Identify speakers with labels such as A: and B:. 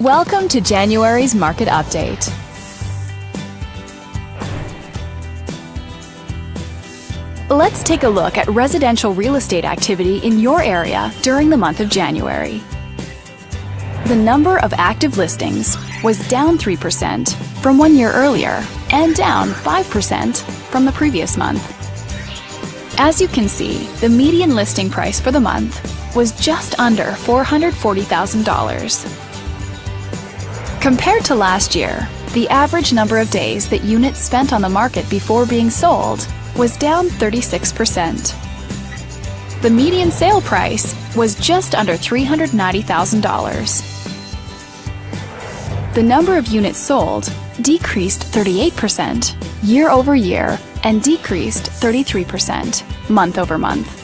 A: Welcome to January's market update. Let's take a look at residential real estate activity in your area during the month of January. The number of active listings was down 3% from one year earlier and down 5% from the previous month. As you can see, the median listing price for the month was just under $440,000. Compared to last year, the average number of days that units spent on the market before being sold was down 36%. The median sale price was just under $390,000. The number of units sold decreased 38% year over year and decreased 33% month over month.